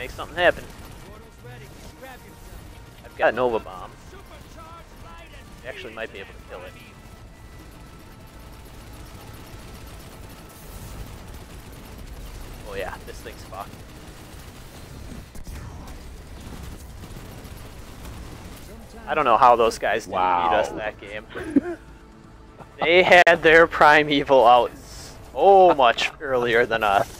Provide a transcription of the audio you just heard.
make something happen. I've got a Nova Bomb. Actually might be able to kill it. Oh yeah, this thing's fucked. I don't know how those guys didn't Wow. beat us that game. they had their primeval out so much earlier than us.